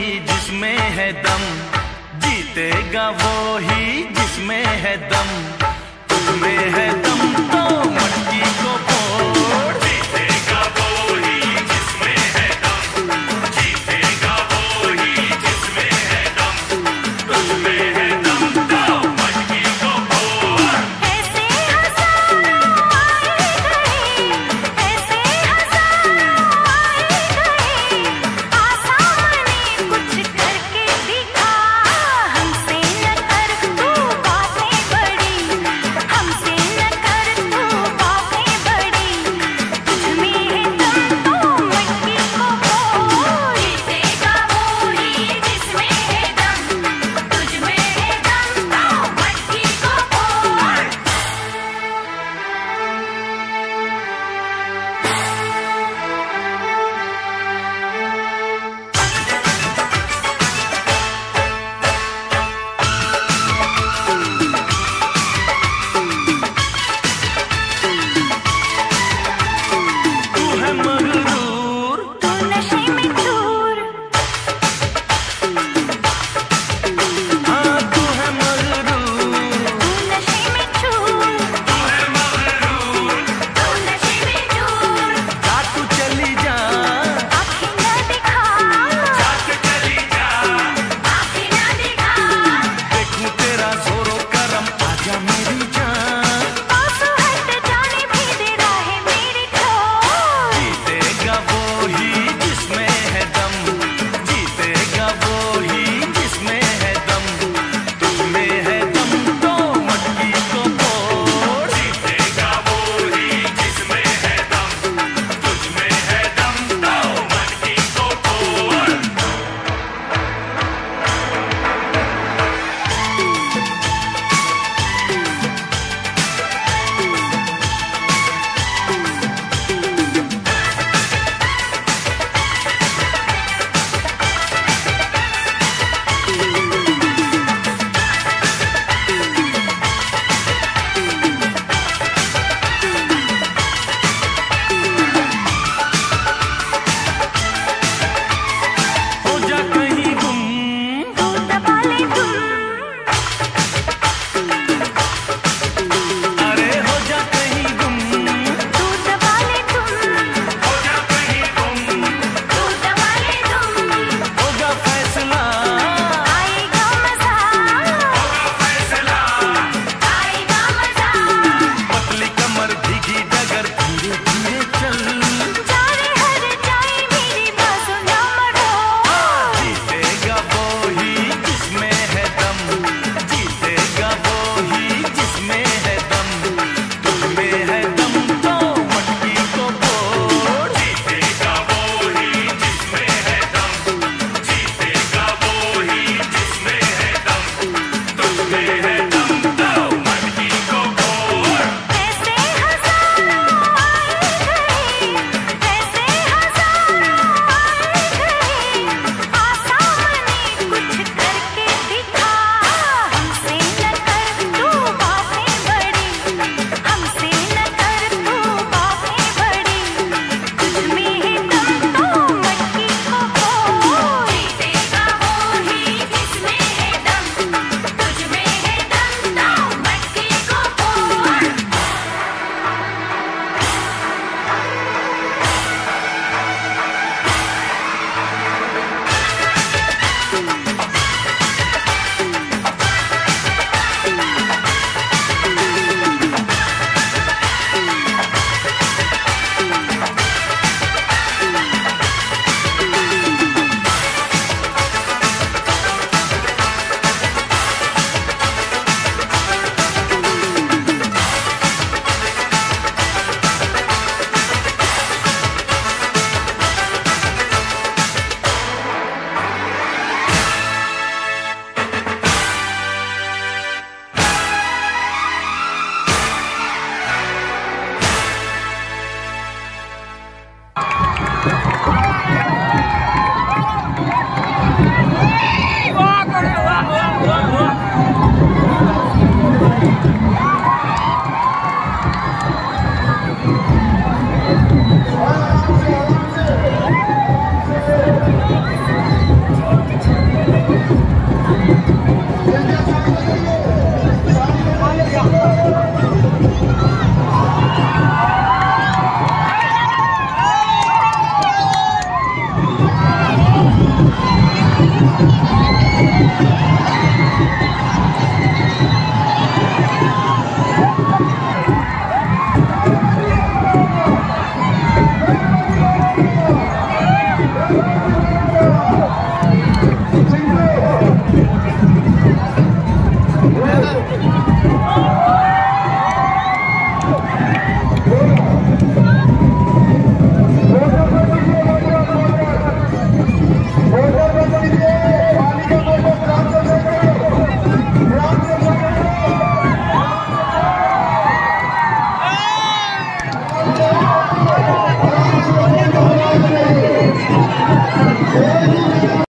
ही जिसमें है दम जीतेगा वो ही जिसमें है दम। तुझमें है दम तो